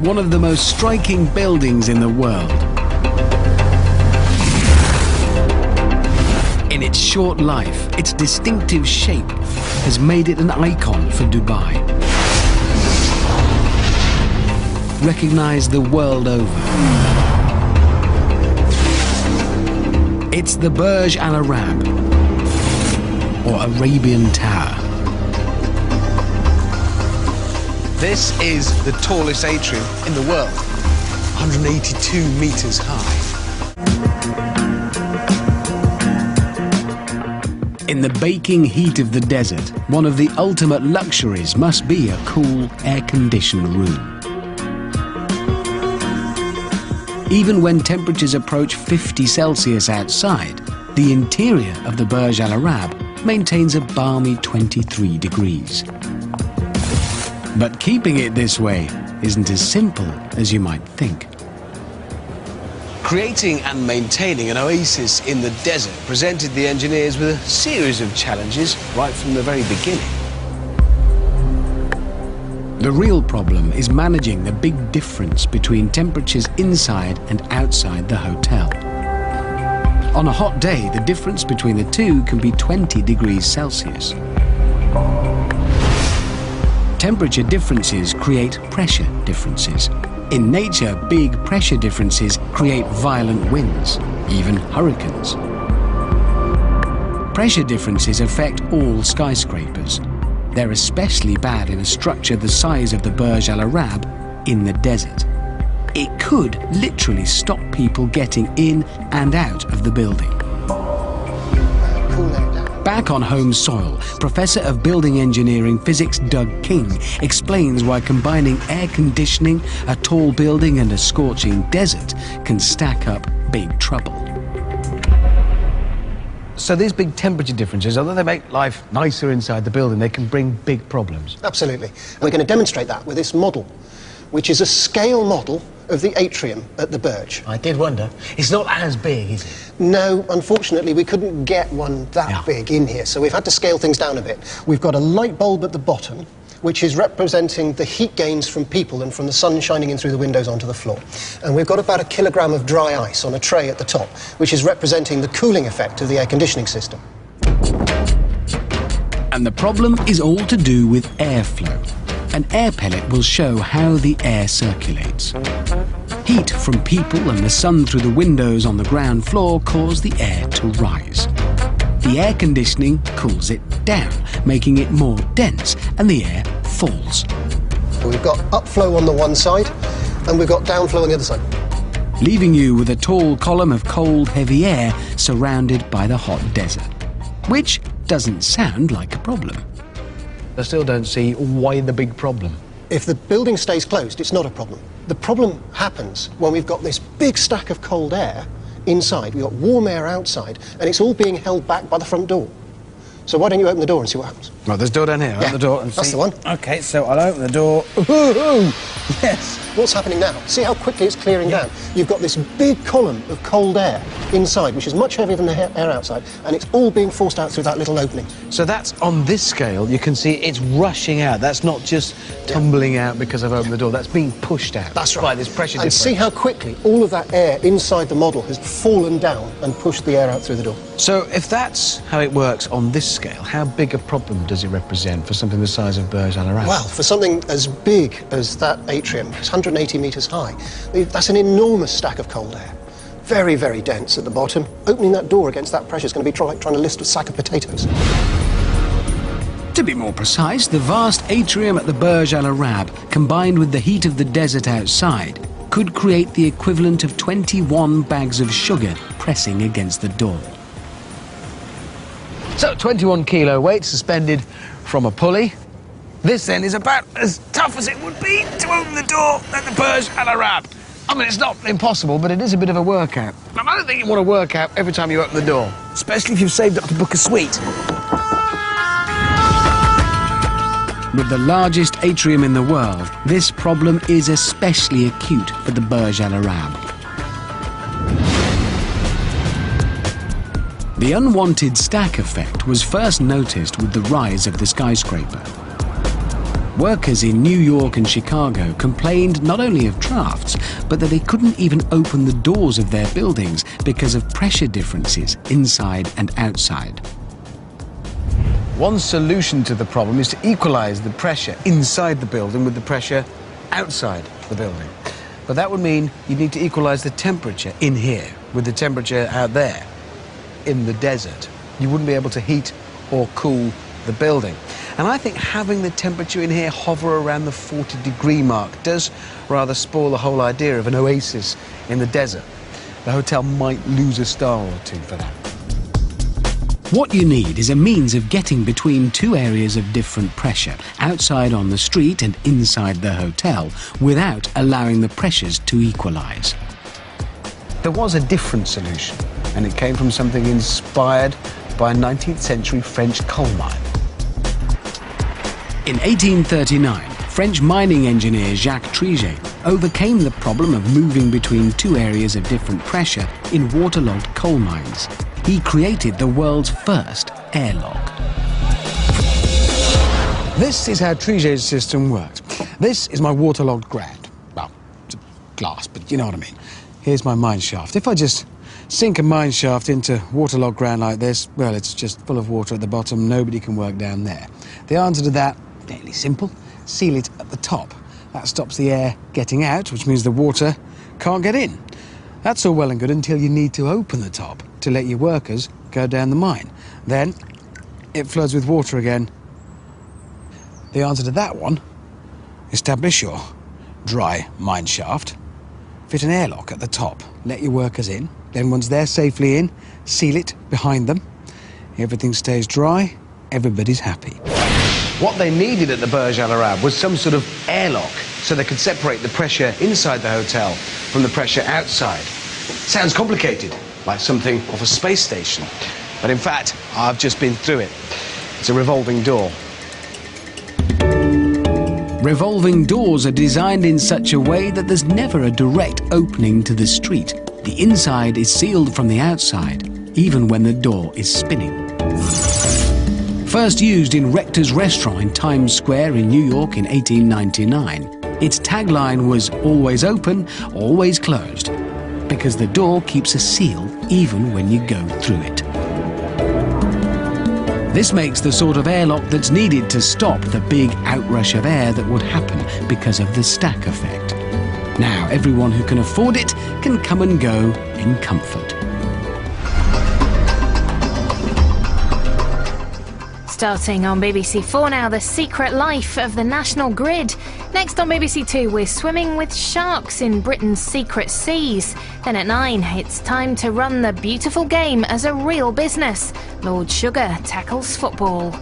One of the most striking buildings in the world. In its short life, its distinctive shape has made it an icon for Dubai. Recognized the world over. It's the Burj Al Arab, or Arabian Tower. This is the tallest atrium in the world, 182 metres high. In the baking heat of the desert, one of the ultimate luxuries must be a cool, air-conditioned room. Even when temperatures approach 50 Celsius outside, the interior of the Burj Al Arab maintains a balmy 23 degrees. But keeping it this way isn't as simple as you might think. Creating and maintaining an oasis in the desert presented the engineers with a series of challenges right from the very beginning. The real problem is managing the big difference between temperatures inside and outside the hotel. On a hot day, the difference between the two can be 20 degrees Celsius. Temperature differences create pressure differences. In nature, big pressure differences create violent winds, even hurricanes. Pressure differences affect all skyscrapers. They're especially bad in a structure the size of the Burj Al Arab in the desert. It could literally stop people getting in and out of the building. Back on home soil, Professor of Building Engineering Physics Doug King explains why combining air conditioning, a tall building and a scorching desert can stack up big trouble. So these big temperature differences, although they make life nicer inside the building, they can bring big problems. Absolutely. And we're going to demonstrate that with this model, which is a scale model of the atrium at the Burj. I did wonder. It's not as big, is it? No, unfortunately, we couldn't get one that Yeah. big in here, so we've had to scale things down a bit. We've got a light bulb at the bottom, which is representing the heat gains from people and from the sun shining in through the windows onto the floor. And we've got about a kilogram of dry ice on a tray at the top, which is representing the cooling effect of the air conditioning system. And the problem is all to do with airflow. An air pellet will show how the air circulates. Heat from people and the sun through the windows on the ground floor cause the air to rise. The air conditioning cools it down, making it more dense, and the air falls. We've got upflow on the one side, and we've got downflow on the other side. leaving you with a tall column of cold, heavy air surrounded by the hot desert. Which doesn't sound like a problem. I still don't see why the big problem. If the building stays closed, it's not a problem. The problem happens when we've got this big stack of cold air inside, we've got warm air outside, and it's all being held back by the front door. So why don't you open the door and see what happens? Right, there's a door down here. Open the door and That's see. the one. Okay, so I'll open the door. Ooh, Ooh, yes. What's happening now? See how quickly it's clearing down? You've got this big column of cold air inside, which is much heavier than the air outside, and it's all being forced out through that little opening. So that's on this scale, you can see it's rushing out. That's not just tumbling out because I've opened the door. That's being pushed out. That's right. By this pressure And difference. see how quickly all of that air inside the model has fallen down and pushed the air out through the door. So if that's how it works on this scale, how big a problem does it represent for something the size of Burj Al Arab? Well, for something as big as that atrium, it's 180 metres high, that's an enormous stack of cold air. Very, very dense at the bottom. Opening that door against that pressure is going to be try- like trying to lift a sack of potatoes. To be more precise, the vast atrium at the Burj Al Arab, combined with the heat of the desert outside, could create the equivalent of 21 bags of sugar pressing against the door. So 21 kilo weight suspended from a pulley. This then is about as tough as it would be to open the door at the Burj Al Arab. I mean, it's not impossible, but it is a bit of a workout. I don't think you want to work out every time you open the door, especially if you've saved up to book a suite. With the largest atrium in the world, this problem is especially acute for the Burj Al Arab. The unwanted stack effect was first noticed with the rise of the skyscraper. Workers in New York and Chicago complained not only of drafts, but that they couldn't even open the doors of their buildings because of pressure differences inside and outside. One solution to the problem is to equalize the pressure inside the building with the pressure outside the building. But that would mean you'd need to equalize the temperature in here with the temperature out there in the desert. You wouldn't be able to heat or cool the building. And I think having the temperature in here hover around the 40 degree mark does rather spoil the whole idea of an oasis in the desert. The hotel might lose a star or two for that. What you need is a means of getting between two areas of different pressure, outside on the street and inside the hotel, without allowing the pressures to equalise. There was a different solution, and it came from something inspired by a 19th century French coal mine. In 1839, French mining engineer Jacques Triger overcame the problem of moving between two areas of different pressure in waterlogged coal mines. He created the world's first airlock. This is how Triger's system worked. This is my waterlogged ground. Well, it's glass, but you know what I mean. Here's my mine shaft. If I just sink a mine shaft into waterlogged ground like this, well, it's just full of water at the bottom. Nobody can work down there. The answer to that Fairly simple. Seal it at the top. That stops the air getting out, which means the water can't get in. That's all well and good until you need to open the top to let your workers go down the mine. Then it floods with water again. The answer to that one establish your dry mine shaft, fit an airlock at the top, let your workers in. Then, once they're safely in, seal it behind them. Everything stays dry, everybody's happy. What they needed at the Burj Al Arab was some sort of airlock so they could separate the pressure inside the hotel from the pressure outside. Sounds complicated, like something off a space station. But in fact, I've just been through it. It's a revolving door. Revolving doors are designed in such a way that there's never a direct opening to the street. The inside is sealed from the outside, even when the door is spinning. First used in Rector's Restaurant in Times Square in New York in 1899, its tagline was always open, always closed, because the door keeps a seal even when you go through it. This makes the sort of airlock that's needed to stop the big outrush of air that would happen because of the stack effect. Now, everyone who can afford it can come and go in comfort. Starting on BBC 4 now, The Secret Life of the National Grid. Next on BBC 2, we're swimming with sharks in Britain's secret seas. Then at 9, it's time to run the beautiful game as a real business. Lord Sugar tackles football.